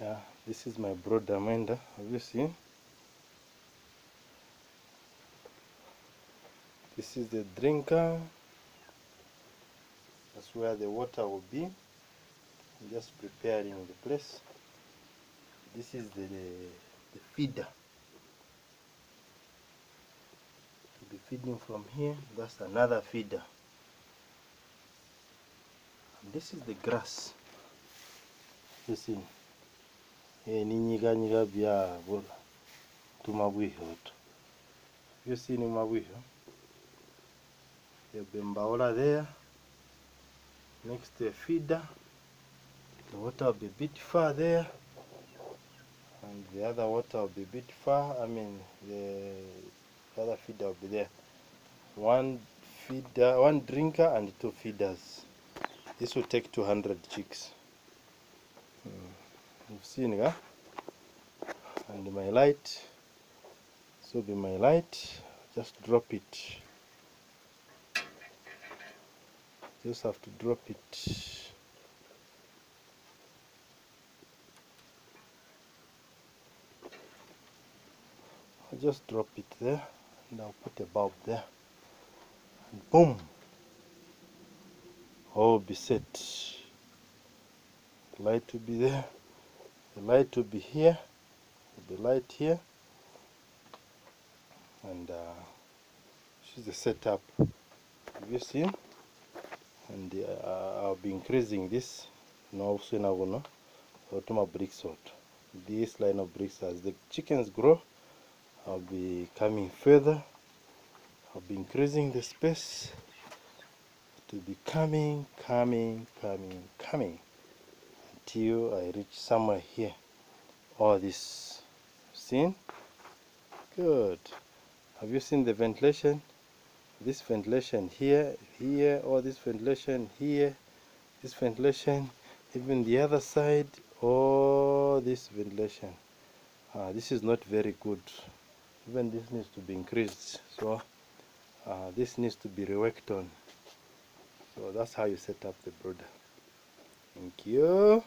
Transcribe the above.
yeah this is my brother Amanda have you seen? This is the drinker. That's where the water will be. I'm just preparing the place. This is the, the, feeder. To be feeding from here. That's another feeder. And this is the grass. You see ninyiganyiga bya bula tumabwiho to you see ni mabwiho the bembaola there next to a feeder. The water will be a bit far there. And the other water will be a bit far. I mean the other feeder will be there. One feeder one drinker and two feeders. This will take 200 chicks. Mm. You've seen yeah? and my light. So be my light. Just drop it. Just have to drop it. I'll just drop it there and I'll put a bulb there. And boom. All be set. Light will be there the light will be here will be light here. And uh, this is the setup. You see and uh, I'll be increasing this. Now soon I will know. Automa bricks out. This line of bricks as the chickens grow I'll be coming further. I'll be increasing the space. To be coming coming coming coming until I reach somewhere here. All this seen good. Have you seen the ventilation? This ventilation here here all this ventilation here? This ventilation even the other side all this ventilation? Uh, this is not very good. Even this needs to be increased so uh, this needs to be reworked on. So that's how you set up the brooder thank you